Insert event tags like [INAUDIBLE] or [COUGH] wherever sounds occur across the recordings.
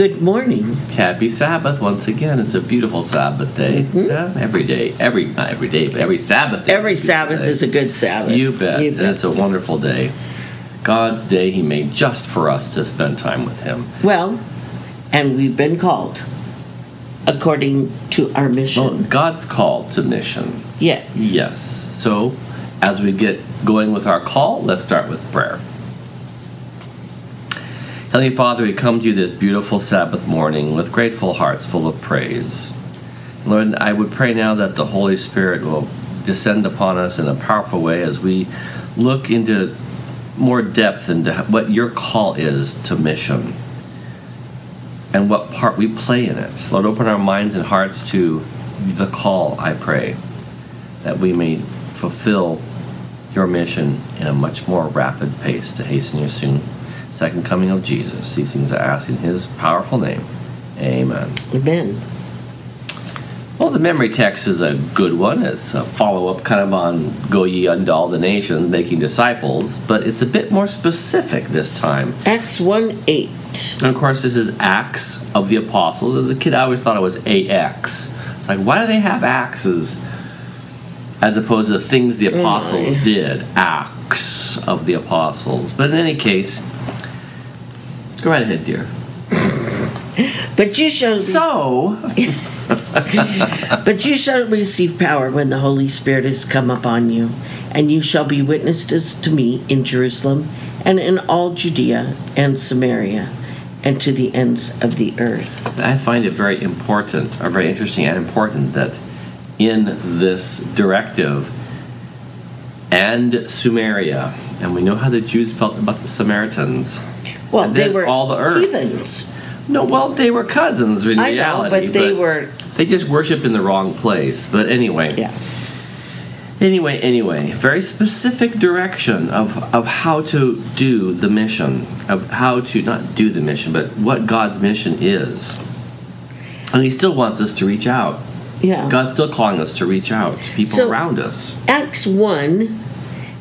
Good morning. Happy Sabbath once again. It's a beautiful Sabbath day. Mm-hmm. Yeah, every day, every not every day, but every Sabbath. Every is Sabbath day. is a good Sabbath. You bet. You bet. It's a wonderful day. God's day He made just for us to spend time with Him. Well, and we've been called according to our mission. Well, God's called to mission. yes. Yes. So, as we get going with our call, let's start with prayer. Heavenly Father, we come to you this beautiful Sabbath morning with grateful hearts full of praise. Lord, I would pray now that the Holy Spirit will descend upon us in a powerful way as we look into more depth into what your call is to mission and what part we play in it. Lord, open our minds and hearts to the call, I pray, that we may fulfill your mission in a much more rapid pace to hasten your soon second coming of Jesus. These things I ask in his powerful name. Amen. Amen. Well, the memory text is a good one. It's a follow up kind of on Go ye unto all the nations, making disciples, but it's a bit more specific this time. Acts 1 8. And of course, this is Acts of the Apostles. As a kid, I always thought it was AX. It's like, why do they have axes as opposed to the things the oh, apostles my. did? Acts of the Apostles. But in any case, go right ahead, dear. [LAUGHS] But you shall be So, [LAUGHS] But you shall receive power when the Holy Spirit has come upon you, and you shall be witnesses to me in Jerusalem and in all Judea and Samaria and to the ends of the earth. I find it very important, or very interesting and important, that in this directive and Samaria, and we know how the Jews felt about the Samaritans. Well, they were all the earth. heathens. No, well, they were cousins in I know, reality. but they were They just worship in the wrong place. But anyway. yeah. Anyway, anyway, very specific direction of, of how to do the mission, of how to not do the mission, but what God's mission is. And He still wants us to reach out. Yeah. God's still calling us to reach out to people So- around us. Acts 1,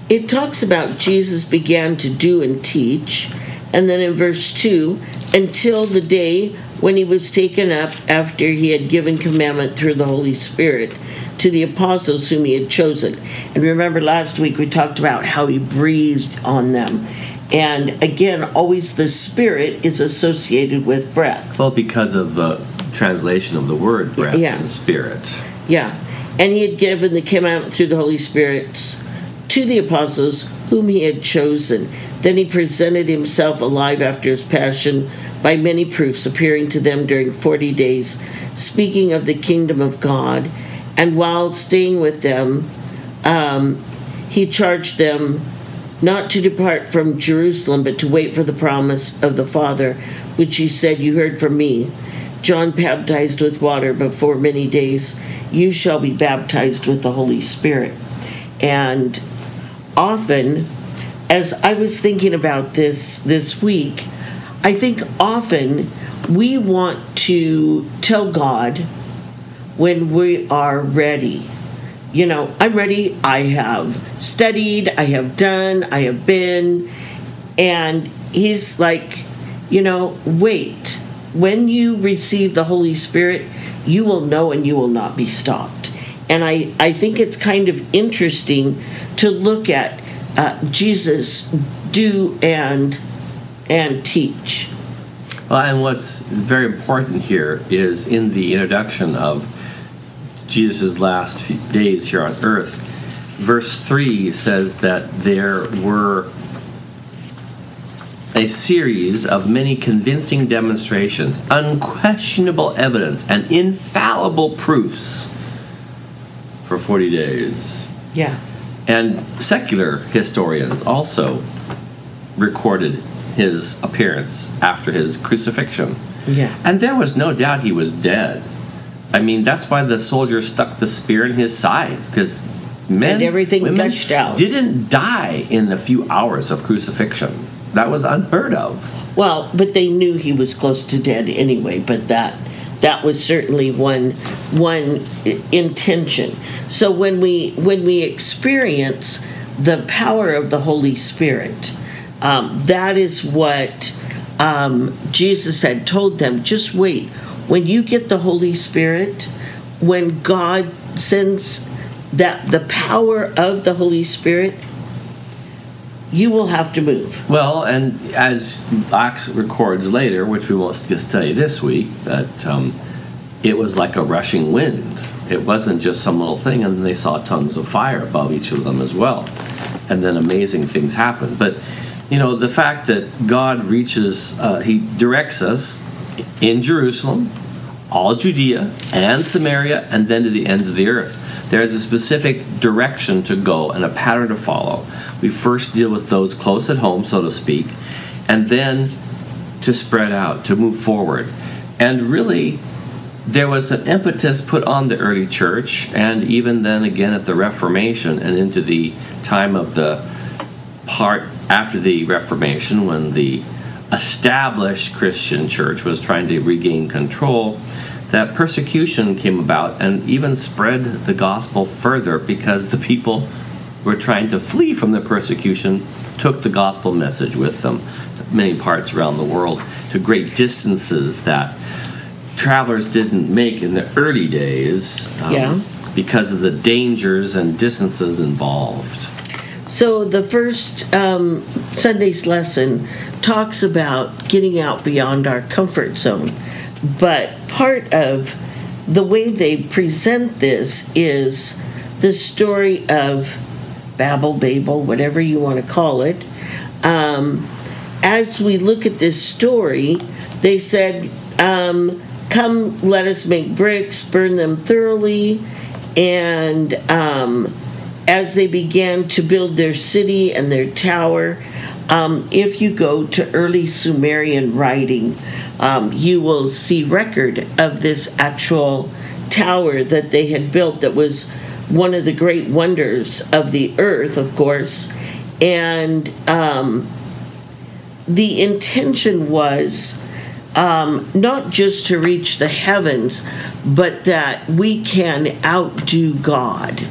it talks about Jesus began to do and teach. And then in verse 2, until the day when he was taken up after he had given commandment through the Holy Spirit to the apostles whom he had chosen. And remember last week we talked about how he breathed on them. And again, always the Spirit is associated with breath. Well, because of the translation of the word breath Yeah. and spirit. Yeah. And he had given the commandment through the Holy Spirit to the apostles whom he had chosen. Then he presented himself alive after his passion by many proofs, appearing to them during 40 days, speaking of the kingdom of God. And while staying with them, um, he charged them not to depart from Jerusalem, but to wait for the promise of the Father, which he said, You heard from me. John baptized with water, but for many days you shall be baptized with the Holy Spirit. And often, as I was thinking about this this week, I think often we want to tell God when we are ready. You know, I'm ready, I have studied, I have done, I have been, and He's like, you know, wait. When you receive the Holy Spirit, you will know and you will not be stopped. And I, I think it's kind of interesting to look at uh, Jesus do and and teach. Well, and what's very important here is in the introduction of Jesus' last few days here on earth, verse 3 says that there were a series of many convincing demonstrations, unquestionable evidence, and infallible proofs for 40 days. Yeah. And secular historians also recorded his appearance after his crucifixion. Yeah. And there was no doubt he was dead. I mean, that's why the soldier stuck the spear in his side, because men And everything women out. didn't die in a few hours of crucifixion. That was unheard of. Well, but they knew he was close to dead anyway, but that that was certainly one one intention. So when we when we experience the power of the Holy Spirit, um, that is what um, Jesus had told them, just wait. When you get the Holy Spirit, when God sends that the power of the Holy Spirit, you will have to move. Well, and as Acts records later, which we won't you this week, that um, it was like a rushing wind. It wasn't just some little thing, and they saw tongues of fire above each of them as well. And then amazing things happened. But, you know, the fact that God reaches, uh, He directs us in Jerusalem, all Judea and Samaria, and then to the ends of the earth. There's a specific direction to go and a pattern to follow. We first deal with those close at home, so to speak, and then to spread out, to move forward. And really, there was an impetus put on the early church, and even then again at the Reformation and into the time of the part after the Reformation when the established Christian church was trying to regain control, that persecution came about and even spread the gospel further because the people were trying to flee from the persecution took the gospel message with them to many parts around the world to great distances that travelers didn't make in the early days um, yeah. because of the dangers and distances involved. So the first um, Sunday's lesson talks about getting out beyond our comfort zone, but part of the way they present this is the story of Babel, Babel, whatever you want to call it. Um, as we look at this story, they said, um, Come, let us make bricks, burn them thoroughly. And um, as they began to build their city and their tower, um, if you go to early Sumerian writing, um, you will see record of this actual tower that they had built that was one of the great wonders of the earth, of course. And um, the intention was um, not just to reach the heavens, but that we can outdo God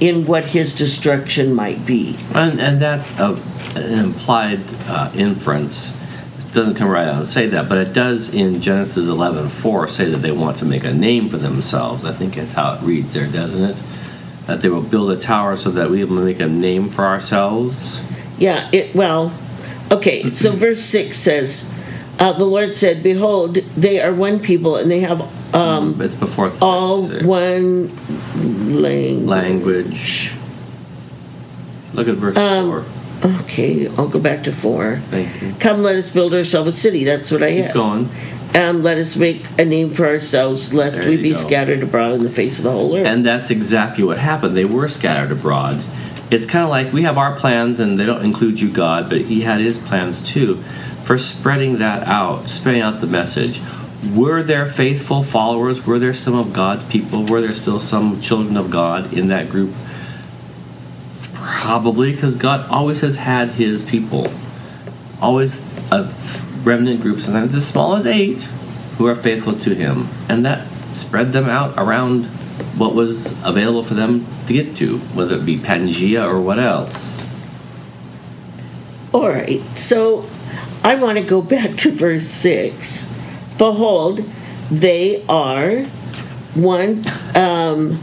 in what his destruction might be. And, and that's a, an implied uh, inference. It doesn't come right out and say that, but it does in Genesis 11 4 say that they want to make a name for themselves. I think that's how it reads there, doesn't it? that they will build a tower so that we will make a name for ourselves? Yeah, it well, okay, so [CLEARS THROAT] verse 6 says, uh, the Lord said, Behold, they are one people and they have um, it's before all six. one language. language. Look at verse um, 4. Okay, I'll go back to 4. Thank you. Come, let us build ourselves a city. That's what I Keep have. going and let us make a name for ourselves, lest There we be go. scattered abroad in the face of the whole earth. And that's exactly what happened. They were scattered abroad. It's kind of like we have our plans and they don't include you, God, but He had His plans too for spreading that out, spreading out the message. Were there faithful followers? Were there some of God's people? Were there still some children of God in that group? Probably, because God always has had His people. Always a remnant group, sometimes as small as eight, who are faithful to Him. And that spread them out around what was available for them to get to, whether it be Pangea or what else. All right, so I want to go back to verse 6. Behold, they are one um,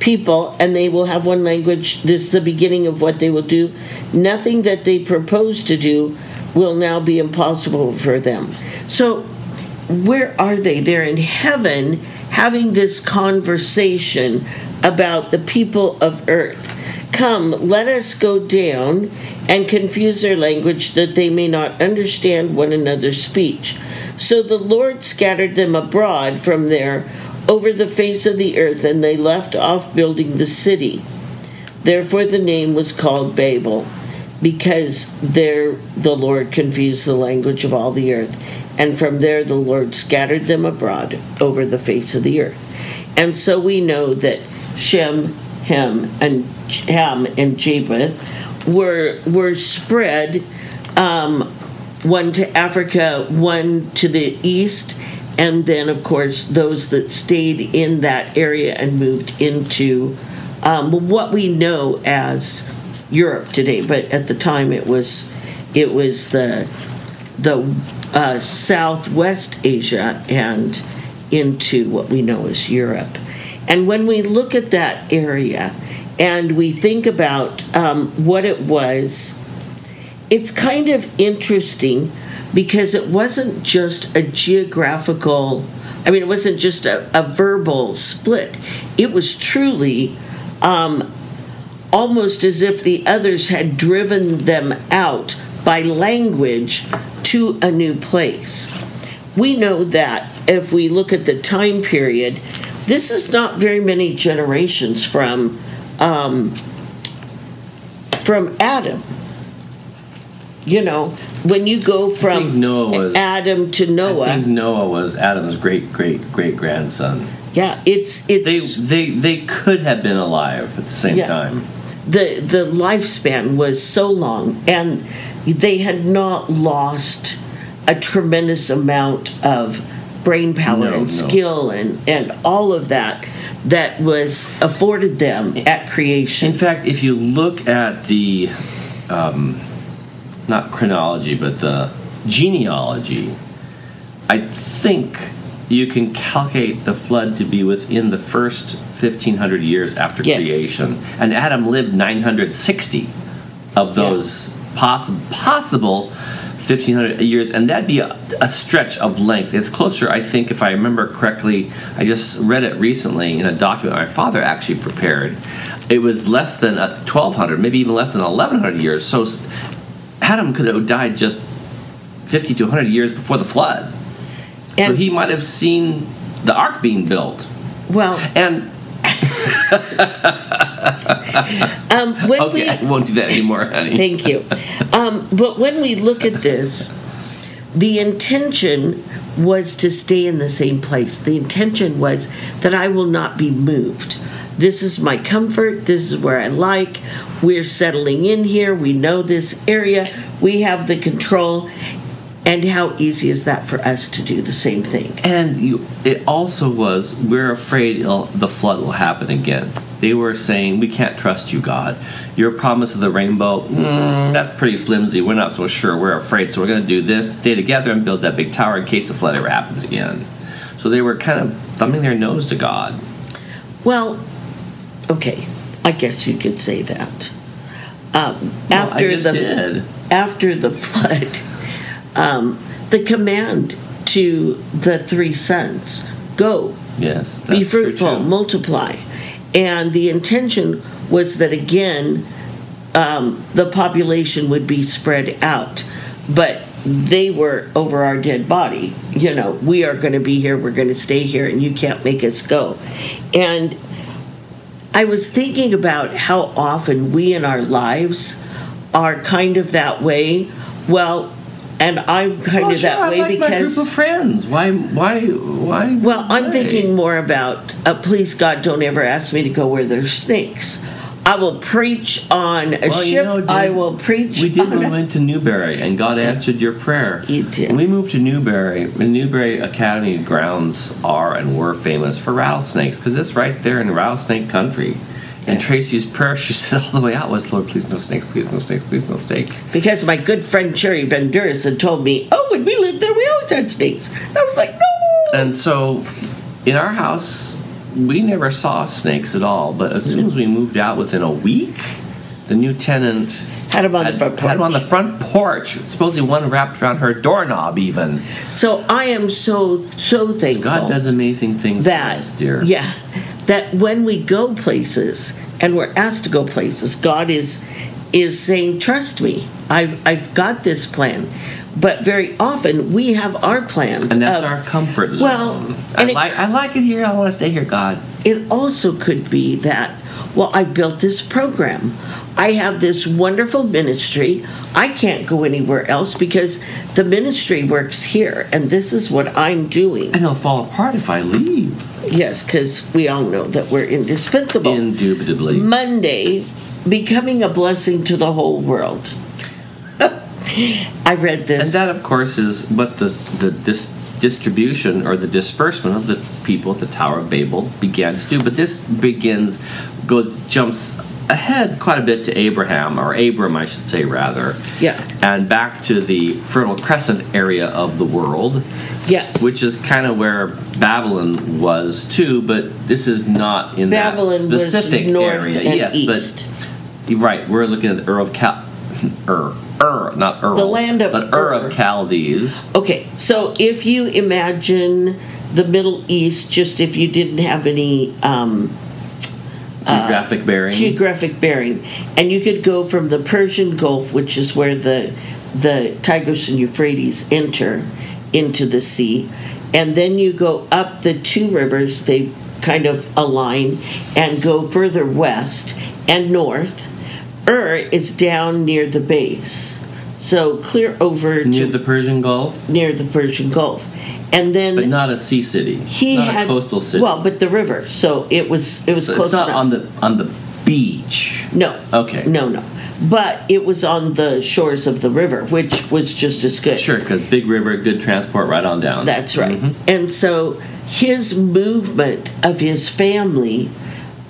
people, and they will have one language. This is the beginning of what they will do. Nothing that they propose to do will now be impossible for them. So, where are they? They're in heaven having this conversation about the people of earth. Come, let us go down and confuse their language that they may not understand one another's speech. So the Lord scattered them abroad from there over the face of the earth, and they left off building the city. Therefore, the name was called Babel because there the Lord confused the language of all the earth, and from there the Lord scattered them abroad over the face of the earth. And so we know that Shem, Ham, and Ham and Japheth were were spread, um, one to Africa, one to the east, and then of course those that stayed in that area and moved into um, what we know as Europe today, but at the time it was it was the the uh, Southwest Asia and into what we know as Europe. And when we look at that area and we think about um, what it was, it's kind of interesting because it wasn't just a geographical, I mean, it wasn't just a, a verbal split. It was truly um, almost as if the others had driven them out by language to a new place. We know that if we look at the time period, this is not very many generations from um, from Adam. You know, when you go from Noah was- Adam to Noah, I think Noah was Adam's great great great grandson. yeah, it's They it's they they could have been alive at the same Yeah. time. the the lifespan was so long and they had not lost a tremendous amount of brain power No, and no. skill and and all of that that was afforded them at creation. In fact, if you look at the, um, not chronology, but the genealogy, I think you can calculate the flood to be within the first 1500 years after Yes. creation. And Adam lived 960 of those possi- possible 1500 years, and that'd be a, a stretch of length. It's closer, I think, if I remember correctly. I just read it recently in a document my father actually prepared. It was less than a 1200, maybe even less than 1100 years. So Adam could have died just 50 to 100 years before the flood. so he might have seen the ark being built. well And [LAUGHS] [LAUGHS] um, when okay, I we won't do that anymore, honey. Thank you. Um, but when we look at this, the intention was to stay in the same place. The intention was that I will not be moved. This is my comfort. This is where I like. We're settling in here. We know this area. We have the control. And how easy is that for us to do the same thing? And you, it also was, we're afraid the flood will happen again. They were saying, we can't trust you, God. Your promise of the rainbow, mm, that's pretty flimsy. We're not so sure. We're afraid. So we're going to do this, stay together, and build that big tower in case the flood ever happens again. So they were kind of thumbing their nose to God. Well, okay, I guess you could say that. Um, Well, after the did. after the flood, [LAUGHS] um, the command to the three sons go Yes. That's be fruitful multiply and the intention was that again um, the population would be spread out. But they were over our dead body. You know we are going to be here we're going to stay here and you can't make us go. And i was thinking about how often we in our lives are kind of that way. Well and i'm kind Well, of sure, that I way like my because group of friends. Why? Why? Why? well, I'm thinking more about, uh, please God, don't ever ask me to go where there's snakes. I will preach on a Well, you ship. know, I will preach We did on when a- we went to Newbury, and God answered your prayer. He did. When we moved to Newbury, the Newbury Academy grounds are and were famous for rattlesnakes because it's right there in rattlesnake country. And Tracy's prayer, [LAUGHS] she said all the way out, was, Lord, please no snakes, please no snakes, please no snakes. because my good friend Cherry Van Duris had told me, oh, when we lived there, we always had snakes. And I was like, no. And so in our house, we never saw snakes at all. But as soon as we moved out within a week, the new tenant Had him on had, the front had him on the porch. front porch. Supposedly one wrapped around her doorknob, even. So I am so, so thankful. God does amazing things that for us, dear. yeah that when we go places and we're asked to go places god is is saying trust me i've i've got this plan but very often we have our plans And that's of- our comfort zone. well, I it- like I like it here. I want to stay here, God. it also could be that well i've built this program i have this wonderful ministry i can't go anywhere else because the ministry works here and this is what i'm doing And it'll fall apart if I leave. yes because we all know that we're indispensable Indubitably. Monday, becoming a blessing to the whole world. [LAUGHS] I read this. And that, of course, is what the the dis- distribution or the disbursement of the people at the Tower of Babel began to do. But this begins, goes, jumps ahead quite a bit to Abraham, or Abram, I should say, rather. Yeah. And back to the Fertile Crescent area of the world, Yes. which is kind of where Babylon was too, but this is not in Babylon that specific area. yes, east. but right. We're looking at Ur of Cal, Ur, Ur, not Ur, The land of but Ur Ur. of Chaldees. Okay, so if you imagine the Middle East, just if you didn't have any um, Geographic bearing. geographic bearing, and you could go from the Persian Gulf, which is where the the Tigris and Euphrates enter into the sea, and then you go up the two rivers. They kind of align and go further west and north. Ur is down near the base, so clear over near to the Persian Gulf, near the Persian Gulf, and then but not a sea city. he not had a coastal city. well, but the river, so it was it was So close it's not enough. on the on the beach. no, Okay. no, no, but it was on the shores of the river, which was just as good. Sure, because big river, good transport right on down. That's right. Mhm. And so his movement of his family,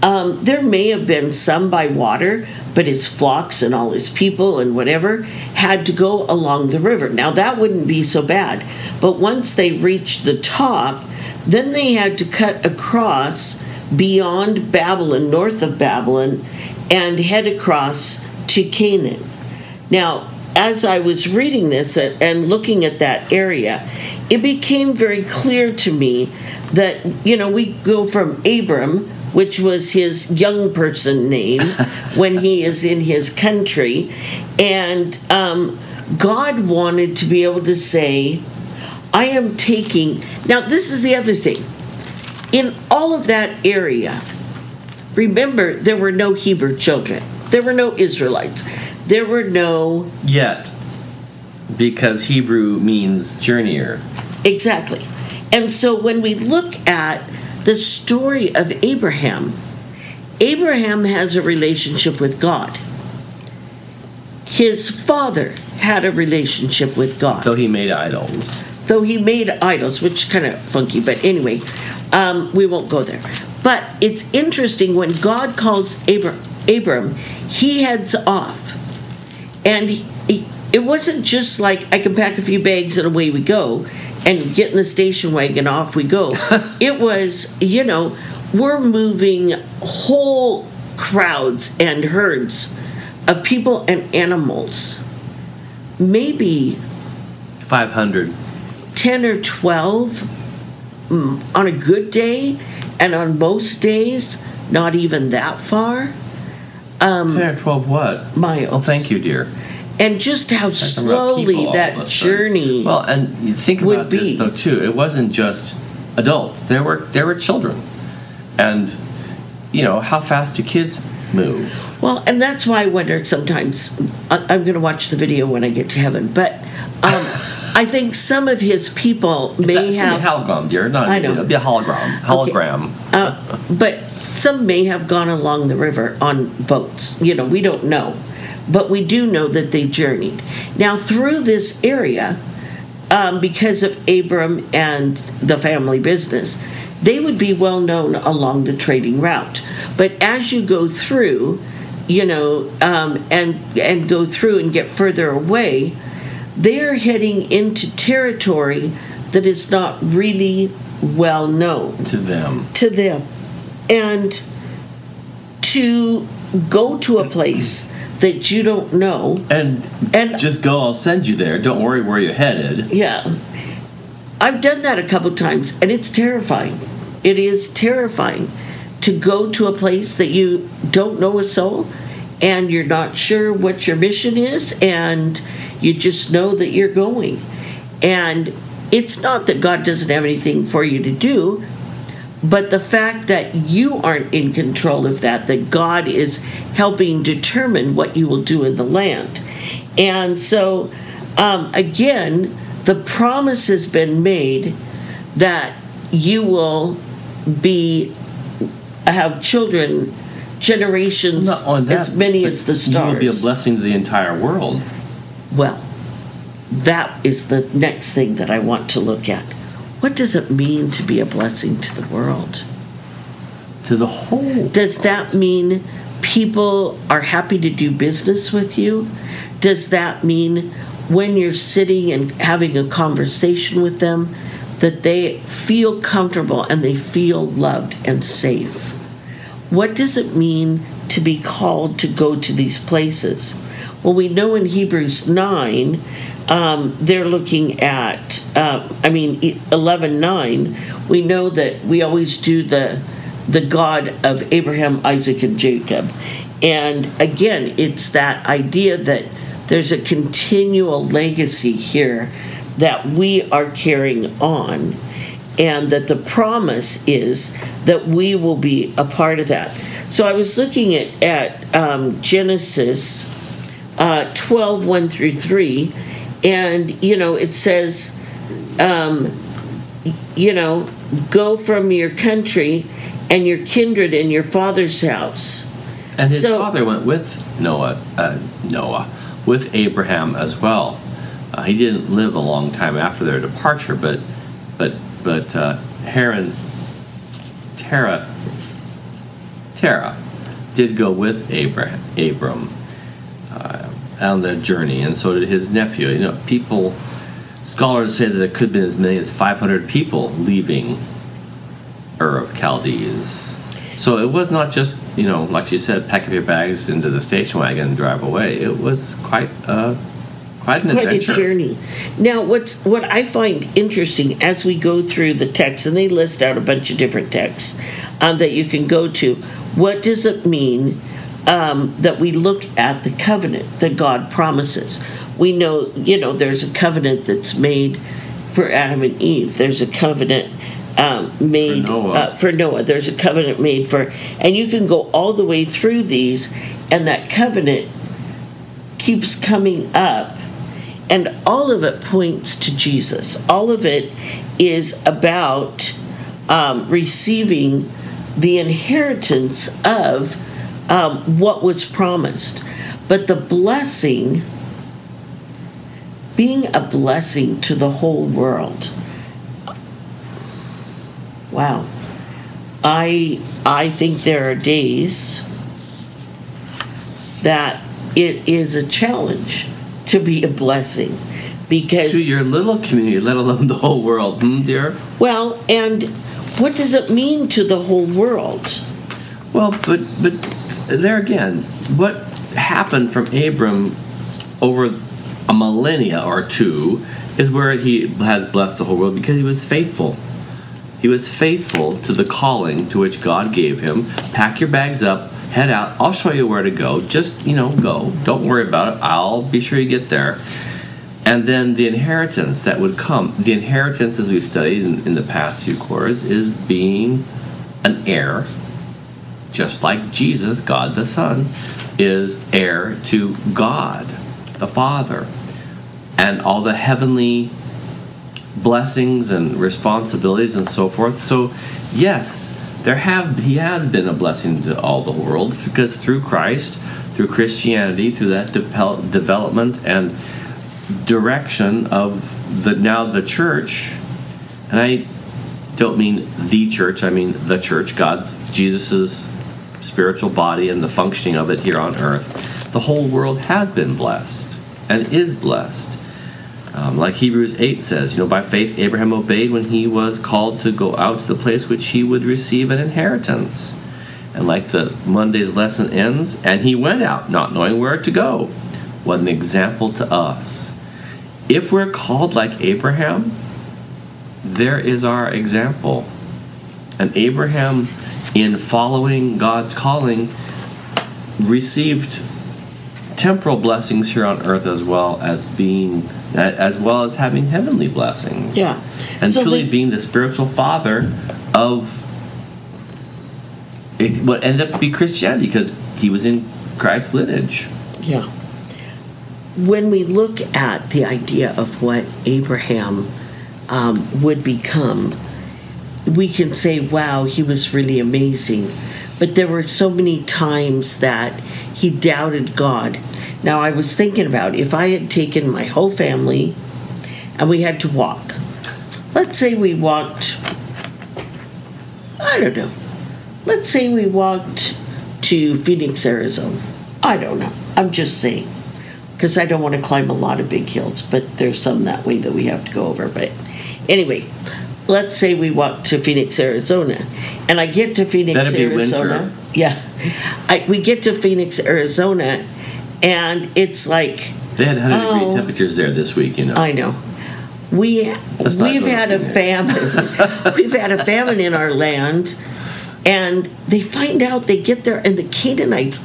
um, there may have been some by water, but his flocks and all his people and whatever had to go along the river. Now that wouldn't be so bad. But once they reached the top, then they had to cut across beyond Babylon, north of Babylon, and head across to Canaan. Now, as I was reading this and- looking at that area, it became very clear to me that, you know, we go from Abram, which was his young person name [LAUGHS] when he is in his country, and um, God wanted to be able to say, I am taking. Now, this is the other thing. In all of that area, remember, there were no Hebrew children, there were no Israelites, there were no. Yet, because Hebrew means journeyer. Exactly. And so when we look at the story of Abraham, Abraham has a relationship with God. His father had a relationship with God, Though he made idols. though he made idols, which kind of funky. But anyway, um, we won't go there. But it's interesting when God calls Abram, Abram he heads off, and he, he- it wasn't just like I can pack a few bags and away we go, and get in the station wagon off we go. [LAUGHS] it was, you know, we're moving whole crowds and herds of people and animals, maybe 500. 10 or 12 mm, on a good day, and on most days, not even that far 10 or 12 what? miles. Oh, thank you, dear. And just how slowly people that of a sudden. journey. Well, and you think would about be. this though too. It wasn't just adults. There were there were children, and you know how fast do kids move? Well, and that's why I wonder sometimes. I, I'm going to watch the video when I get to heaven, but um, [LAUGHS] I think some of his people may It's have. a hologram, dear. Not I know. It'll be a hologram. Hologram. Uh, but some may have gone along the river on boats. You know, we don't know. But we do know that they journeyed. Now, through this area, um, because of Abram and the family business, they would be well known along the trading route. But as you go through, you know, um, and and go through and get further away, they're heading into territory that is not really well known to them. to them and to go to a place that you don't know And And- just go. I'll send you there. Don't worry where you're headed. yeah i've done that a couple times and it's terrifying it is terrifying to go to a place that you don't know a soul and you're not sure what your mission is and you just know that you're going and it's not that god doesn't have anything for you to do but the fact that you aren't in control of that, that God is helping determine what you will do in the land. And so, um, again, the promise has been made that you will be have children generations that, as many as the stars. You will be a blessing to the entire world. Well, that is the next thing that I want to look at. What does it mean to be a blessing to the world? to the whole. Does that mean people are happy to do business with you? Does that mean when you're sitting and having a conversation with them that they feel comfortable and they feel loved and safe? What does it mean to be called to go to these places? Well, we know in Hebrews 9, um, they're looking at, uh, I mean, 11 9, we know that we always do the, the God of Abraham, Isaac, and Jacob. And again, it's that idea that there's a continual legacy here that we are carrying on, and that the promise is that we will be a part of that. So I was looking at, at um, Genesis uh, 12 1 through 3, and you know, it says, um, you know, go from your country and your kindred and your father's house. And his So- father went with Noah, uh, Noah, with Abraham as well. Uh, he didn't live a long time after their departure, but but but uh, Haran, Terah, Terah, did go with Abraham, Abram on the journey, and so did his nephew. You know, people, scholars say that it could have been as many as 500 people leaving Ur of Chaldees. So it was not just, you know, like she said, pack up your bags into the station wagon and drive away. It was quite a quite an quite adventure. a journey. Now, what's what I find interesting as we go through the text, and they list out a bunch of different texts um, that you can go to. What does it mean um, that we look at the covenant that God promises? We know, you know, there's a covenant that's made for Adam and Eve. There's a covenant um, made Noah. Uh, for Noah. There's a covenant made for, and you can go all the way through these, and that covenant keeps coming up and all of it points to Jesus. All of it is about um, receiving the inheritance of um, what was promised. But the blessing, being a blessing to the whole world. Wow. I I think there are days that it is a challenge to be a blessing because To your little community, let alone the whole world, hmm, dear? well and what does it mean to the whole world Well, but but there again, what happened from Abram over a millennia or two is where he has blessed the whole world because he was faithful. He was faithful to the calling to which God gave him. Pack your bags up, head out. I'll show you where to go. Just, you know, go. Don't worry about it. I'll be sure you get there. And then the inheritance that would come. The inheritance, as we've studied in, in the past few quarters, is being an heir just like Jesus, God the Son, is heir to God the Father. And all the heavenly blessings and responsibilities and so forth. So, yes, there have he has been a blessing to all the world because through Christ, through Christianity, through that devel- development and direction of the now the church, and I don't mean the church, I mean the church, God's Jesus's spiritual body and the functioning of it here on earth. The whole world has been blessed and is blessed. Um, like Hebrews 8 says, you know, by faith Abraham obeyed when he was called to go out to the place which he would receive an inheritance. And like the Monday's lesson ends, and he went out, not knowing where to go. What an example to us. If we're called like Abraham, there is our example. And Abraham, in following God's calling, received temporal blessings here on earth as well as being as well as having heavenly blessings. Yeah. And So truly being the spiritual father of it, what ended up to be Christianity because he was in Christ's lineage. Yeah. When we look at the idea of what Abraham um, would become, we can say, wow, he was really amazing. But there were so many times that he doubted God. Now, I was thinking about if I had taken my whole family and we had to walk. Let's say we walked, I don't know, let's say we walked to Phoenix, Arizona. I don't know. I'm just saying. Because I don't want to climb a lot of big hills, but there's some that way that we have to go over. But anyway, let's say we walk to Phoenix, Arizona, and I get to Phoenix, That'd be Arizona. winter. Yeah, I, we get to Phoenix, Arizona, and it's like They had 100 Oh. degree temperatures there this week, you know. I know. We we've had a famine. [LAUGHS] we've had a famine in our land, and they find out they get there, and the Canaanites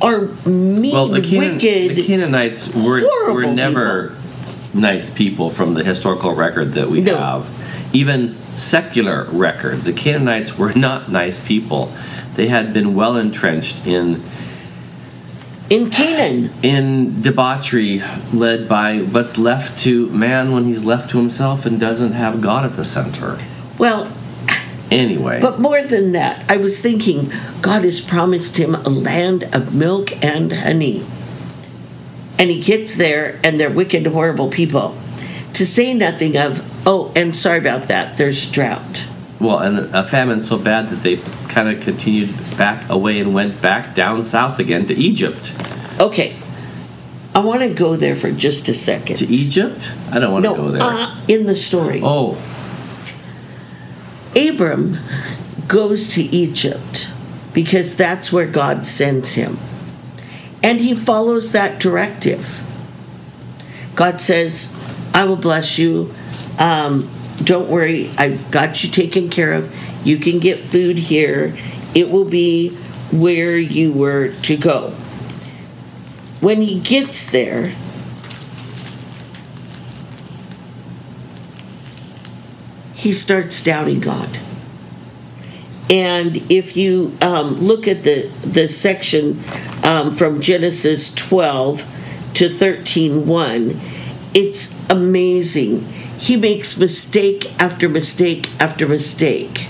are mean, well, the, Canaan, wicked. the Canaanites were, were never nice people from the historical record that we No. have. Even secular records, the Canaanites were [LAUGHS] not nice people. They had been well entrenched in in Canaan. in debauchery led by what's left to man when he's left to himself and doesn't have God at the center. Well, Anyway, but more than that, I was thinking God has promised him a land of milk and honey. And he gets there, and they're wicked, horrible people. To say nothing of, oh, and sorry about that, there's drought. well, and a famine so bad that they kind of continued back away and went back down south again to Egypt. Okay, I want to go there for just a second. To Egypt? I don't want to no, go there. Uh, in the story, oh, Abram goes to Egypt because that's where God sends him. And he follows that directive. God says, I will bless you. Um, don't worry, I've got you taken care of. You can get food here. It will be where you were to go. When he gets there, he starts doubting God. And if you um, look at the, the section um, from Genesis 12 to 13.1, it's amazing. He makes mistake after mistake after mistake.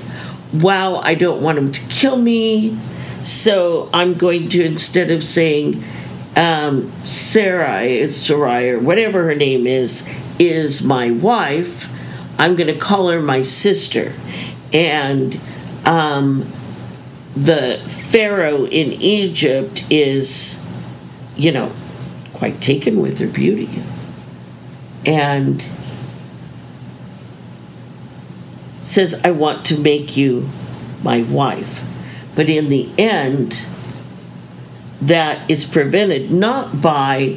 Wow, I don't want him to kill me. So I'm going to, instead of saying um, Sarai, is Sarai, or whatever her name is, is my wife, I'm going to call her my sister. And um, the Pharaoh in Egypt is, you know, quite taken with her beauty. And says, I want to make you my wife. But in the end, that is prevented not by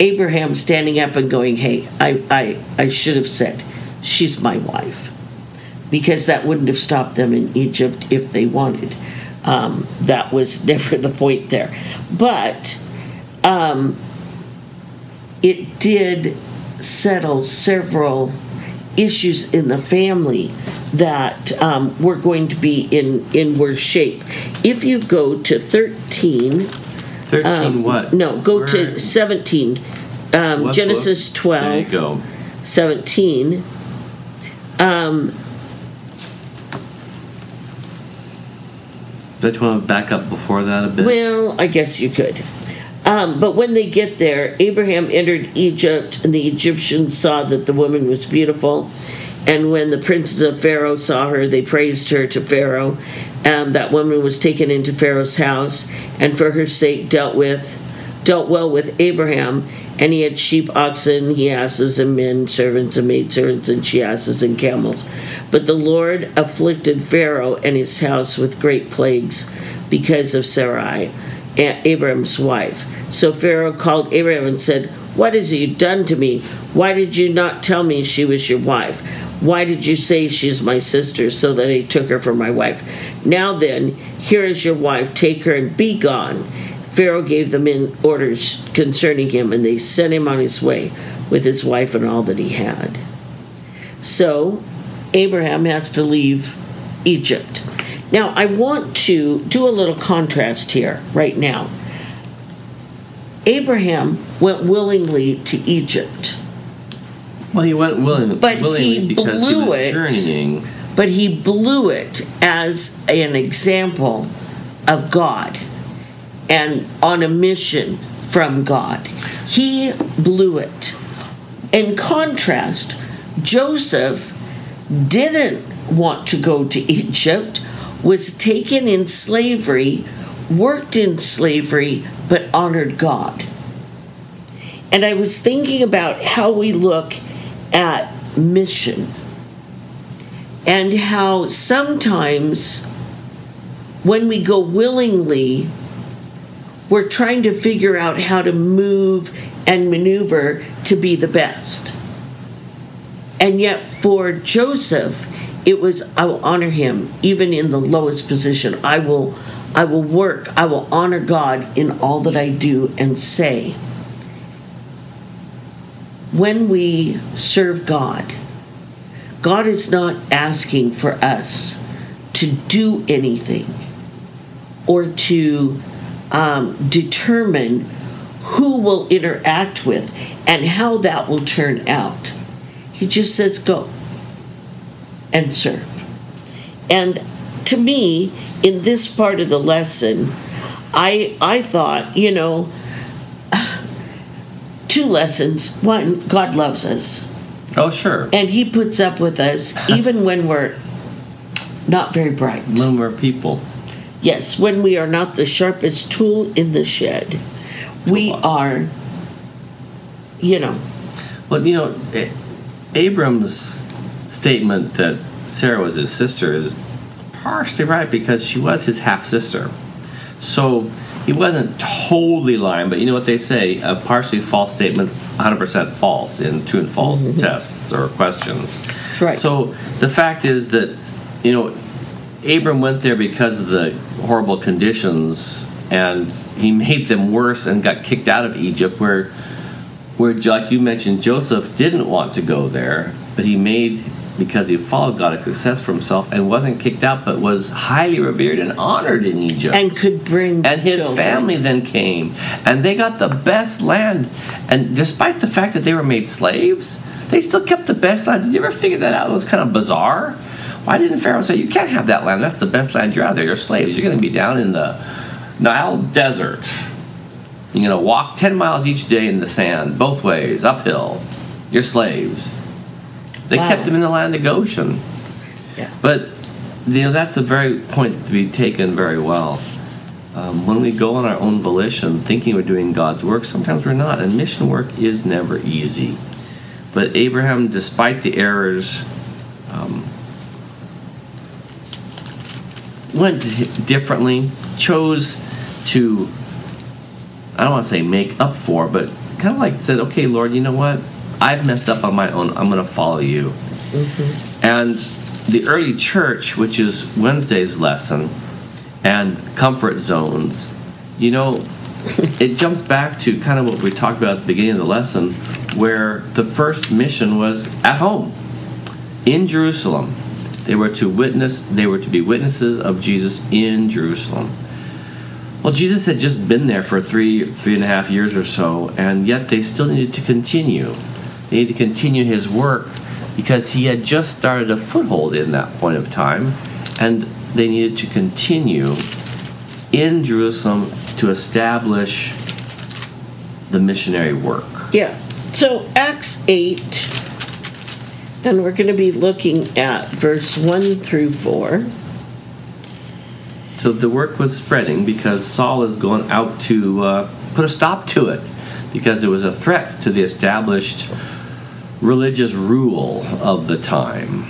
Abraham standing up and going, Hey, I, I, I should have said, She's my wife. Because that wouldn't have stopped them in Egypt if they wanted. Um, that was [LAUGHS] never the point there. But um, it did settle several issues in the family that um, were going to be in, in worse shape. If you go to 13, 13 um, what? No, go Where- to 17. Um, Genesis book? 12. There you go. 17. Um, Don't you want to back up before that a bit? well, I guess you could. Um, but when they get there, Abraham entered Egypt, and the Egyptians saw that the woman was beautiful. And when the princes of Pharaoh saw her, they praised her to Pharaoh. And that woman was taken into Pharaoh's house, and for her sake dealt with, dealt well with Abraham. And he had sheep, oxen, he asses, and men, servants, and maidservants, and she asses, and camels. But the Lord afflicted Pharaoh and his house with great plagues because of Sarai, Abraham's wife. So Pharaoh called Abraham and said, What has you done to me? Why did you not tell me she was your wife? Why did you say she is my sister so that I took her for my wife? Now then, here is your wife, take her and be gone. Pharaoh gave them in orders concerning him, and they sent him on his way with his wife and all that he had. So Abraham has to leave Egypt. Now, I want to do a little contrast here right now. Abraham went willingly to Egypt, well, he went willing, But he willingly he blew was it. journeying. but he blew it as an example of God and on a mission from God. He blew it. In contrast, Joseph didn't want to go to Egypt. Was taken in slavery, worked in slavery, but honored God. And I was thinking about how we look at mission and how sometimes when we go willingly, we're trying to figure out how to move and maneuver to be the best. And yet, for Joseph, it was I will honor him even in the lowest position. I will I will work. I will honor God in all that I do and say. When we serve God, God is not asking for us to do anything or to um, determine who will interact with and how that will turn out. He just says, go and serve. And to me, in this part of the lesson, I I thought, you know, [SIGHS] two lessons. One, God loves us. Oh, sure. And he puts up with us [LAUGHS] even when we're not very bright. When we're people. Yes, when we are not the sharpest tool in the shed. We are, you know. Well, you know, Abram's statement that Sarah was his sister is partially right because she was his half sister. So he wasn't totally lying, but you know what they say: a partially false statement's 100% false in true and false mm-hmm. tests or questions. Right. So the fact is that you know Abram went there because of the horrible conditions, and he [LAUGHS] made them worse and got kicked out of Egypt, where where like you mentioned, Joseph didn't want to go there, but he made because he followed God a success for himself and wasn't kicked out, but was highly revered and honored in Egypt. And could bring And his children. family then came, and they got the best land. And despite the fact that they were made slaves, they still kept the best land. Did you ever figure that out? It was kind of bizarre. Why didn't Pharaoh say, You can't have that land? That's the best land. You're out there. You're slaves. You're going to be down in the Nile Desert. You're going to walk 10 miles each day in the sand, both ways, uphill. You're slaves. They wow. kept them in the land of Goshen. Yeah. But you know that's a very point to be taken very well. Um, when we go on our own volition, thinking we're doing God's work, sometimes we're not, and mission work is never easy. But Abraham, despite the errors, um, went differently, chose to, I don't want to say make up for, but kind of like said, okay, Lord, you know what? I've messed up on my own. I'm going to follow you. Mm-hmm. And the early church, which is Wednesday's lesson, and comfort zones, you know, it jumps back to kind of what we talked about at the beginning of the lesson, where the first mission was at home in Jerusalem. They were to witness, they were to be witnesses of Jesus in Jerusalem. Well, Jesus had just been there for three, three and a half years or so, and yet they still needed to continue. They needed to continue his work because he had just started a foothold in that point of time, and they needed to continue in Jerusalem to establish the missionary work. Yeah. So, Acts 8, and we're going to be looking at verse 1 through 4. So, the work was spreading because Saul is going out to uh, put a stop to it because it was a threat to the established religious rule of the time.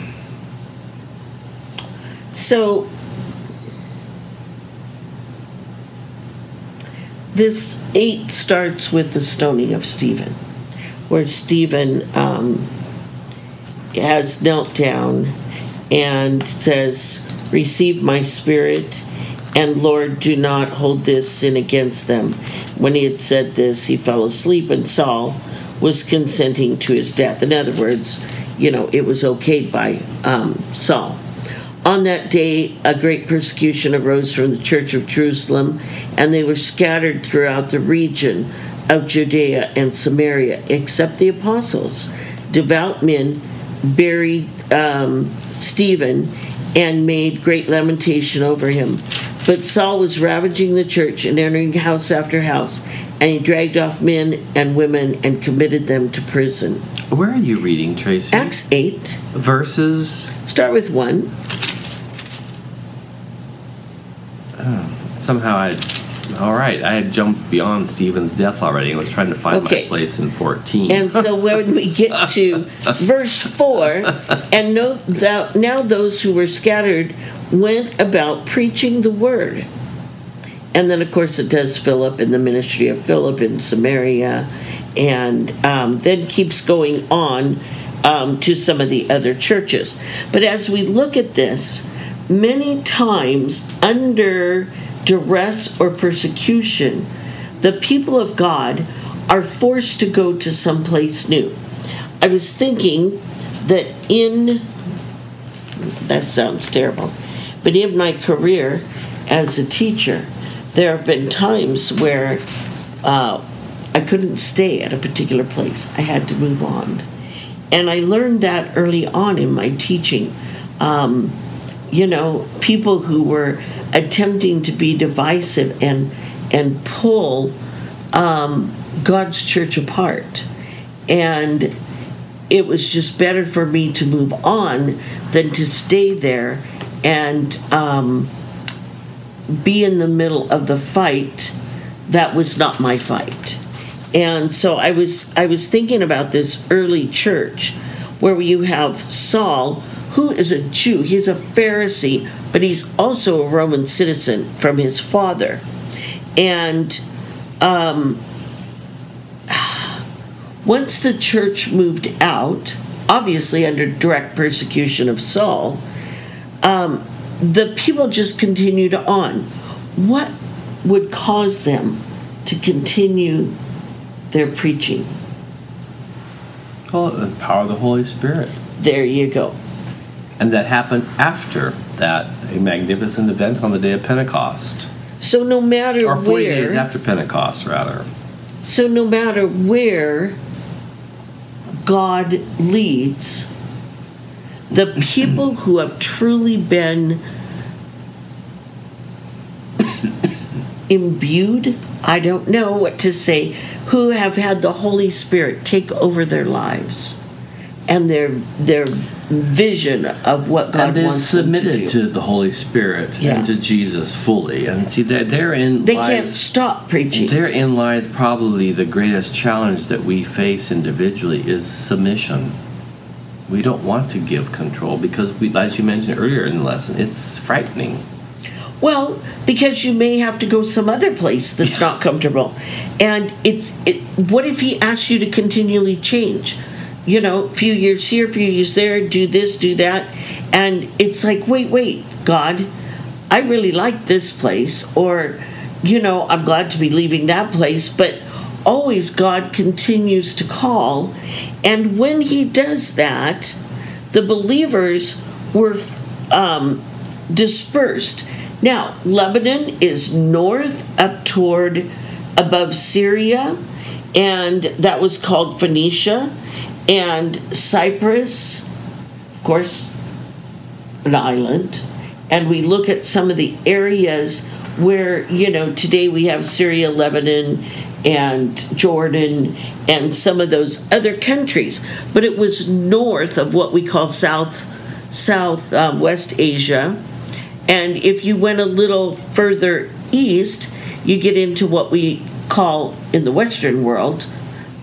So, this 8 starts with the stoning of Stephen, where Stephen um, has knelt down and says, Receive my spirit, and Lord, do not hold this sin against them. When he had said this, he fell asleep, and Saul was consenting to his death. In other words, you know, it was okayed by um, Saul. On that day, a great persecution arose from the church of Jerusalem, and they were scattered throughout the region of Judea and Samaria, except the apostles. Devout men buried um, Stephen and made great lamentation over him. But Saul was ravaging the church and entering house after house and he dragged off men and women and committed them to prison. Where are you reading, Tracy? Acts 8. Verses? Start with 1. somehow I, all right, I had jumped beyond Stephen's death already and was trying to find Okay. my place in 14. And so when we get to [LAUGHS] verse 4, and no, thou, now those who were scattered went about preaching the word. And then, of course, it does Philip in the ministry of Philip in Samaria, and um, then keeps going on um, to some of the other churches. But as we look at this, many times under duress or persecution, the people of God are forced to go to someplace new. I was thinking that in that sounds terrible, but in my career as a teacher, there have been times where uh, I couldn't stay at a particular place. I had to move on. And I learned that early on in my teaching. Um, you know, people who were attempting to be divisive and and pull um, God's church apart, and it was just better for me to move on than to stay there and um, be in the middle of the fight that was not my fight. And so I was I was thinking about this early church where you have Saul who is a Jew, he's a Pharisee, but he's also a Roman citizen from his father. And um, once the church moved out, obviously under direct persecution of Saul, um, the people just continued on. What would cause them to continue their preaching? well, the power of the Holy Spirit. There you go. And that happened after that a magnificent event on the day of Pentecost. So no matter Or 40 days after Pentecost, rather. so no matter where God leads, the people who have truly been imbued, I don't know what to say, who have had the Holy Spirit take over their lives and their their vision of what God and they've wants them to submitted do. to, the Holy Spirit Yeah. and to Jesus fully. And see, that therein they lies, can't stop preaching. Therein lies probably the greatest challenge that we face individually is submission. We don't want to give control because, we, as you mentioned earlier in the lesson, it's frightening. Well, because you may have to go some other place that's not comfortable. And it's it what if he asks you to continually change? You know, a few years here, a few years there, do this, do that. And it's like, wait, wait, God, I really like this place or you know, I'm glad to be leaving that place, but always God continues to call. And when he does that, the believers were um, dispersed. Now, Lebanon is north up toward above Syria, and that was called Phoenicia, and Cyprus, of course, an island. And we look at some of the areas where, you know, today we have Syria, Lebanon, and Jordan, and some of those other countries. But it was north of what we call South, South um, West Asia. And if you went a little further east, you get into what we call in the Western world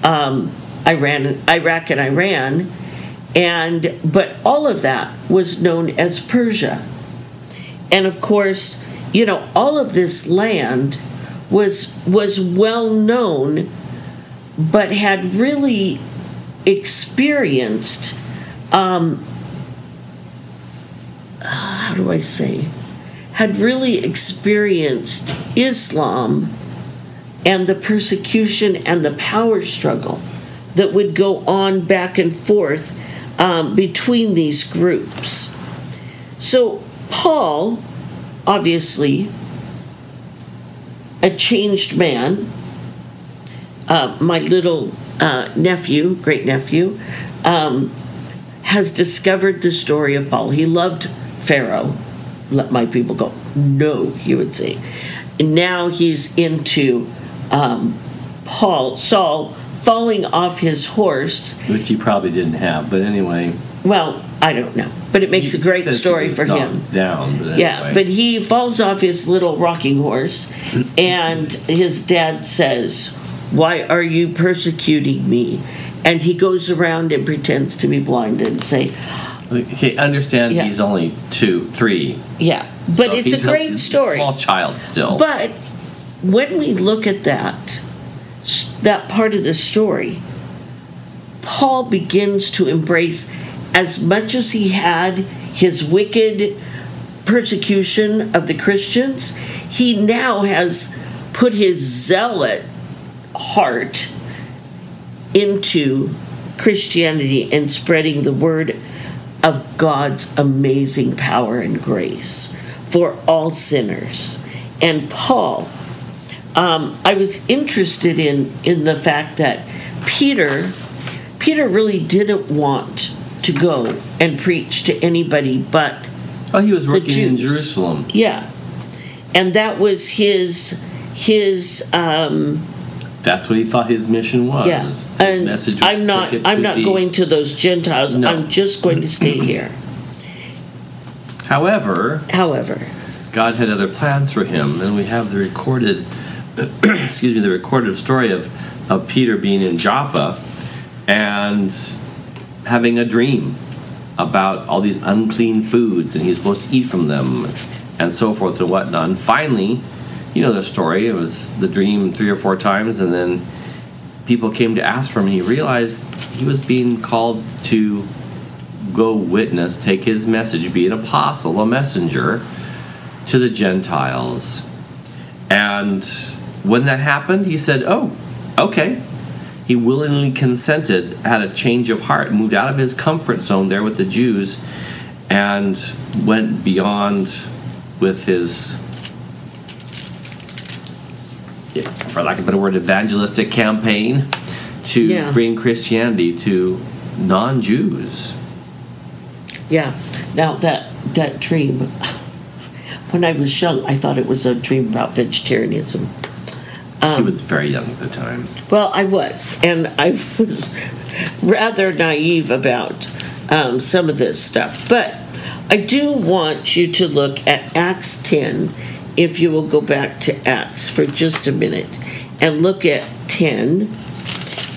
um, Iran, Iraq, and Iran, and but all of that was known as Persia. And of course, you know, all of this land was was well known, but had really experienced. Um, how do I say? Had really experienced Islam and the persecution and the power struggle that would go on back and forth um, between these groups. So, Paul, obviously, a changed man, uh, my little uh, nephew, great nephew, um, has discovered the story of Paul. He loved Pharaoh. Let my people go. No, he would say. And now he's into um, Paul, Saul, falling off his horse. Which he probably didn't have, but anyway. Well, I don't know, but it makes a great story for him. Down, but Yeah, but he falls off his little rocking horse, [LAUGHS] and his dad says, Why are you persecuting me? And he goes around and pretends to be blind and say, okay, understand Yeah. he's only two, three. Yeah. But so it's a great he's story. small child still. But when we look at that, that part of the story, Paul begins to embrace as much as he had his wicked persecution of the Christians, he now has put his zealot heart into Christianity and spreading the word of God's amazing power and grace for all sinners. And Paul, um, I was interested in in the fact that Peter, Peter really didn't want to go and preach to anybody but oh, he was working in. Jerusalem. yeah, and that was his his um, That's what he thought his mission was. yeah. His And message was I'm not I'm not the- going to those Gentiles. No. I'm just going to stay here. However, However, God had other plans for him, and we have the recorded, [CLEARS THROAT] excuse me, the recorded story of, of Peter being in Joppa and having a dream about all these unclean foods, and he's supposed to eat from them, and so forth and whatnot. And finally, you know the story. It was the dream three or four times, and then people came to ask for him, and he realized he was being called to go witness, take his message, be an apostle, a messenger to the Gentiles. And when that happened, he said, Oh, okay. He willingly consented, had a change of heart, moved out of his comfort zone there with the Jews, and went beyond with his, for lack of a better word, evangelistic campaign to Yeah. bring Christianity to non Jews. yeah. Now that that dream, when I was young, I thought it was a dream about vegetarianism. Um, she was very young at the time. Well, I was, and I was rather naive about um, some of this stuff. But I do want you to look at Acts 10, if you will go back to Acts for just a minute, and look at 10.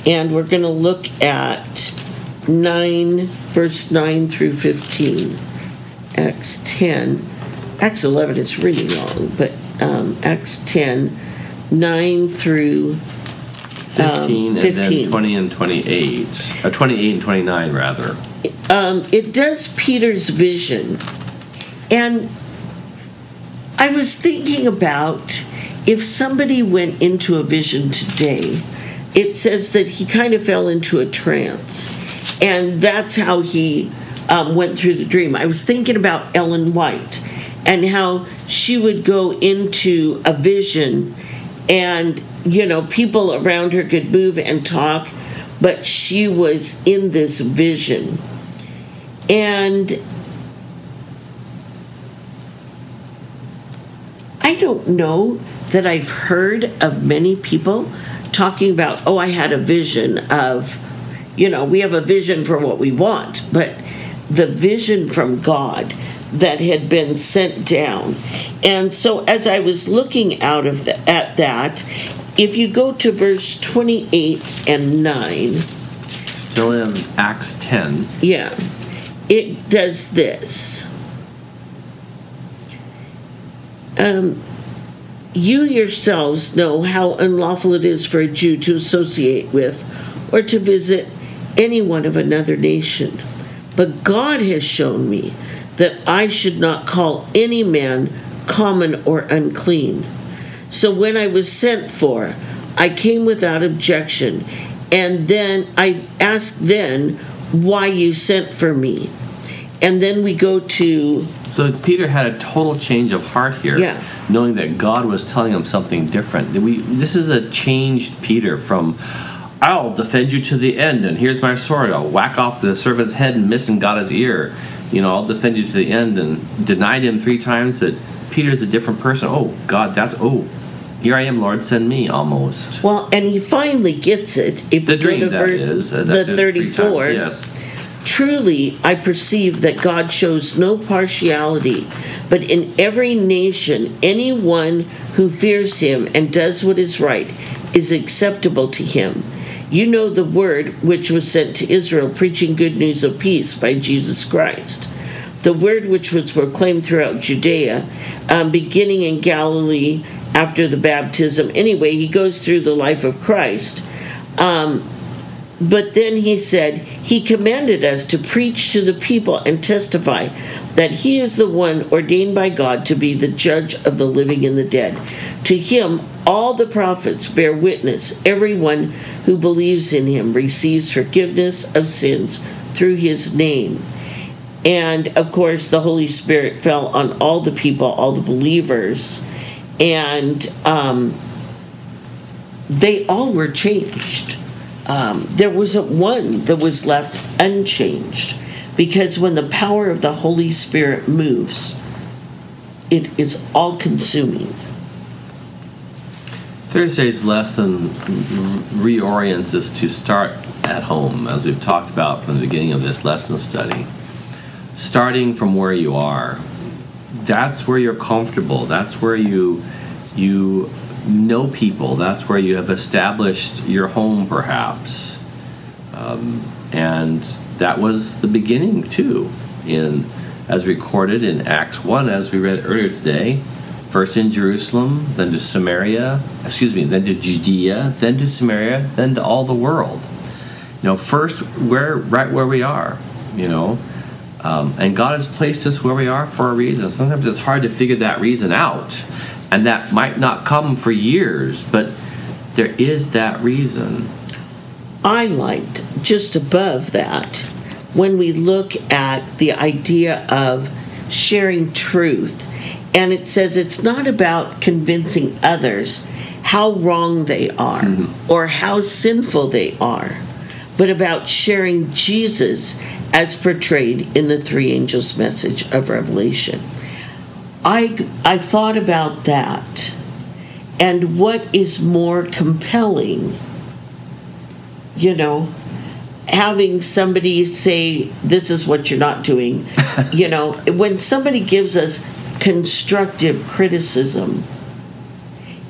And we're going to look at 9, verse 9 through 15. Acts 10. Acts 11 is really long, but um, Acts 10, 9 through 15, and 15. then 20 and 28. Or 28 and 29, rather. um, it does Peter's vision. And I was thinking about if somebody went into a vision today, it says that he kind of fell into a trance. And that's how he um, went through the dream. I was thinking about Ellen White and how she would go into a vision and, you know, people around her could move and talk, but she was in this vision. And I don't know that I've heard of many people talking about, oh, I had a vision of, you know, we have a vision for what we want, but the vision from God that had been sent down. And so as I was looking out of the, at that, if you go to verse 28 and 9, Still in Acts 10. yeah, it does this. Um, you yourselves know how unlawful it is for a Jew to associate with or to visit anyone of another nation. But God has shown me that I should not call any man common or unclean. So when I was sent for, I came without objection, and then I asked then why you sent for me. And then we go to So Peter had a total change of heart here, Yeah. knowing that God was telling him something different. We, this is a changed Peter from, I'll defend you to the end, and here's my sword. I'll whack off the servant's head and miss and got his ear. You know, I'll defend you to the end, and denied him three times. But Peter's a different person. Oh God, that's oh, here I am, Lord, send me. Almost. well, and he finally gets it. If The dream that is uh, the that did three times, thirty-four. Yes. Truly, I perceive that God shows no partiality, but in every nation, anyone who fears him and does what is right is acceptable to him. You know the word which was sent to Israel, preaching good news of peace by Jesus Christ. The word which was proclaimed throughout Judea, um, beginning in Galilee after the baptism. Anyway, he goes through the life of Christ. Um, but then he said, He commanded us to preach to the people and testify that He is the one ordained by God to be the judge of the living and the dead. To Him, all the prophets bear witness. Everyone who believes in Him receives forgiveness of sins through His name. And of course, the Holy Spirit fell on all the people, all the believers, and um, they all were changed um, there wasn't one that was left unchanged because when the power of the Holy Spirit moves, it is all consuming. Thursday's lesson reorients us to start at home, as we've talked about from the beginning of this lesson study. Starting from where you are, that's where you're comfortable. That's where you you know people. That's where you have established your home, perhaps. Um, and that was the beginning, too, in as recorded in Acts 1, as we read earlier today. First in Jerusalem, then to Samaria, excuse me, then to Judea, then to Samaria, then to all the world. You know, first where right where we are, you know. Um, and God has placed us where we are for a reason. Sometimes it's hard to figure that reason out and that might not come for years, but there is that reason. I liked just above that when we look at the idea of sharing truth. And it says it's not about convincing others how wrong they are mm-hmm. or how sinful they are, but about sharing Jesus as portrayed in the three angels' message of Revelation. I, I thought about that and what is more compelling, you know, having somebody say, This is what you're not doing. [LAUGHS] you know, when somebody gives us constructive criticism,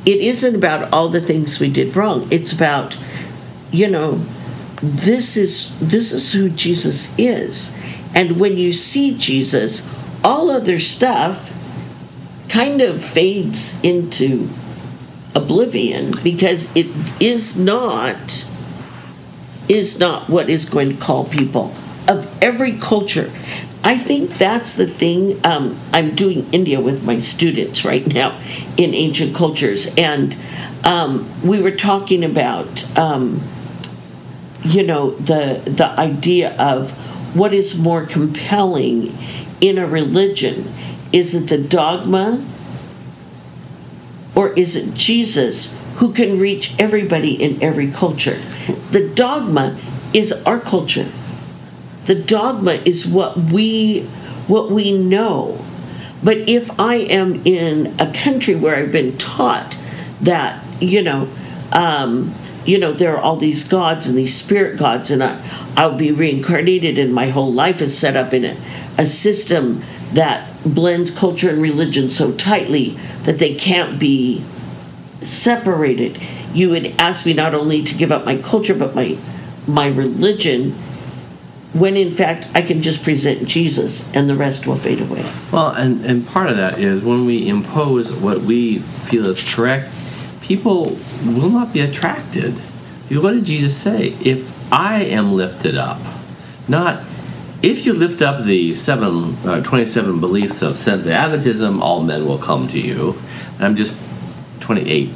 it isn't about all the things we did wrong. It's about, you know, this is this is who Jesus is. And when you see Jesus, all other stuff kind of fades into oblivion because it is not is not what is going to call people of every culture i think that's the thing um, i'm doing india with my students right now in ancient cultures and um, we were talking about um, you know the the idea of what is more compelling in a religion is it the dogma or is it Jesus who can reach everybody in every culture? The dogma is our culture. The dogma is what we what we know. But if I am in a country where I've been taught that, you know, um, you know, there are all these gods and these spirit gods, and I, I'll be reincarnated, and my whole life is set up in a, a system that blends culture and religion so tightly that they can't be separated. You would ask me not only to give up my culture but my my religion when in fact I can just present Jesus and the rest will fade away. Well, and, and part of that is when we impose what we feel is correct, people will not be attracted. What did Jesus say? If I am lifted up, not if you lift up the seven, uh, 27 beliefs of Seventh Adventism, all men will come to you. I'm just 28,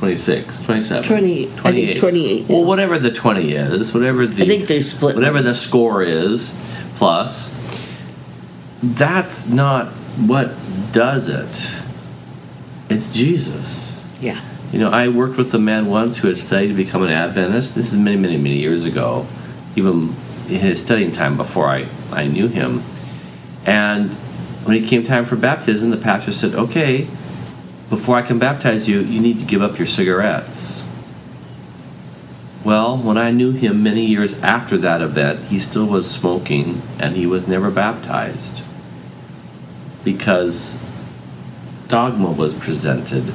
26, 27. 20, 28. 28 Well, whatever the 20 is, whatever the. I think they split. Whatever the score is, plus, that's not what does it. It's Jesus. Yeah. You know, I worked with a man once who had studied to become an Adventist. This is many, many, many years ago, even in his studying time before I, I knew him. And when it came time for baptism, the pastor said, Okay, before I can baptize you, you need to give up your cigarettes. Well, when I knew him many years after that event, he still was smoking and he was never baptized because dogma was presented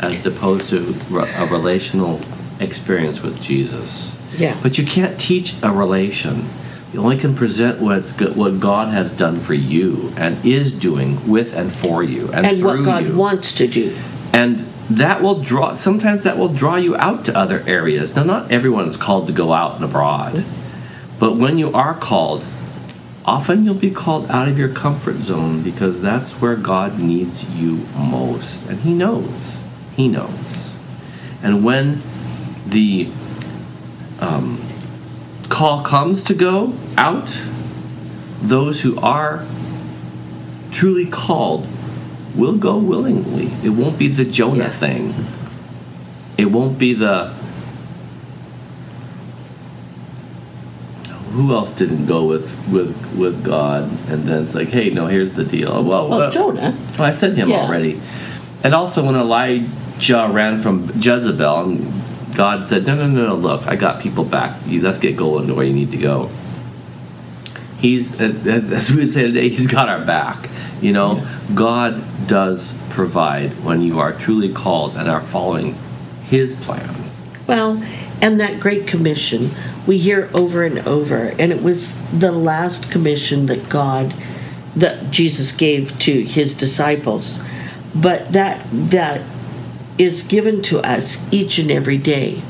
as opposed to a relational experience with Jesus. Yeah. But you can't teach a relation. You only can present what's go- what God has done for you and is doing with and for you and, and what God you. wants to do. and that will draw. Sometimes that will draw you out to other areas. Now, not everyone is called to go out and abroad, but when you are called, often you'll be called out of your comfort zone because that's where God needs you most, and He knows. He knows. And when the um, call comes to go out, those who are truly called will go willingly. It won't be the Jonah Yeah. thing. It won't be the. Who else didn't go with with with God? And then it's like, hey, no, here's the deal. Well, Well, Jonah. well, I said him Yeah. already. And also when Elijah ran from Jezebel, and God said, no, no, no, no, look, I got people back. Let's get going to where you need to go. He's, uh, as as we would say today, he's got our back. You know, God does provide when you are truly called and are following his plan. Well, and that Great Commission we hear over and over, and it was the last commission that God, that Jesus gave to his disciples, but that that is given to us each and every day,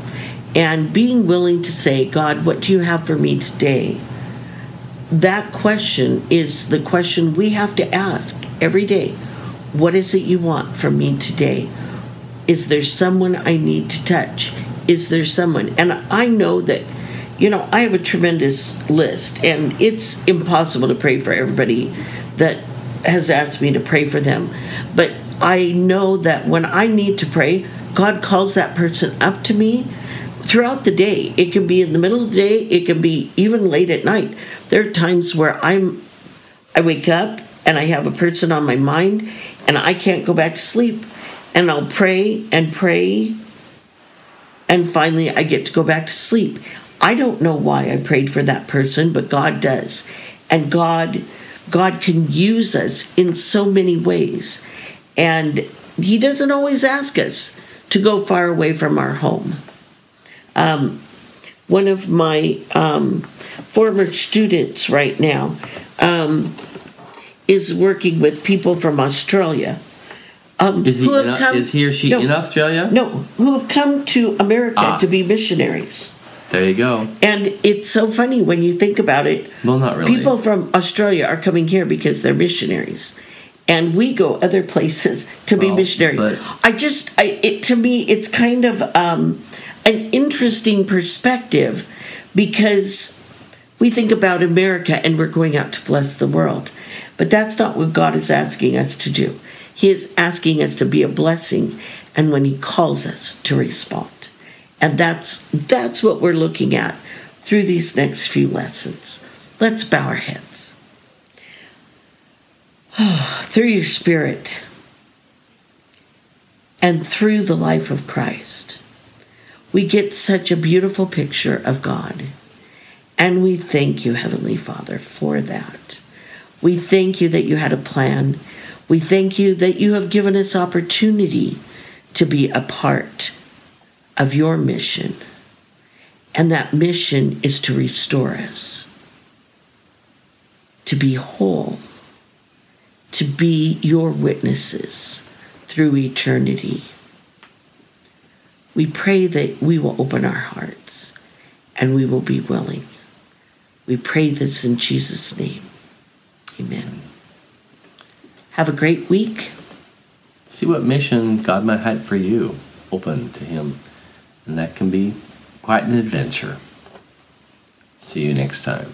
and being willing to say, God, what do you have for me today? That question is the question we have to ask every day. What is it you want from me today? Is there someone I need to touch? Is there someone? And I know that, you know, I have a tremendous list, and it's impossible to pray for everybody that has asked me to pray for them. But I know that when I need to pray, God calls that person up to me throughout the day. It can be in the middle of the day, it can be even late at night. There are times where I'm I wake up and I have a person on my mind and I can't go back to sleep. And I'll pray and pray and finally I get to go back to sleep. I don't know why I prayed for that person, but God does. And God God can use us in so many ways. And he doesn't always ask us to go far away from our home. Um, one of my um, former students right now um, is working with people from Australia. Um, Is he? who have In, come- is he or she no, in Australia? No, who have come to America Ah. to be missionaries. There you go. And it's so funny when you think about it. Well, not really. People from Australia are coming here because they're missionaries. And we go other places to be missionaries. but- I just, I, it, to me, it's kind of um, an interesting perspective because we think about America and we're going out to bless the world. But that's not what God is asking us to do. He is asking us to be a blessing and when he calls us to respond. And that's that's what we're looking at through these next few lessons. Let's bow our heads. [SIGHS] through your spirit and through the life of Christ, we get such a beautiful picture of God. And we thank you, Heavenly Father, for that. We thank you that you had a plan. We thank you that you have given us opportunity to be a part of your mission. And that mission is to restore us, to be whole, to be your witnesses through eternity. We pray that we will open our hearts and we will be willing. We pray this in Jesus' name. Amen. Have a great week. See what mission God might have for you open to Him. And that can be quite an adventure. See you next time.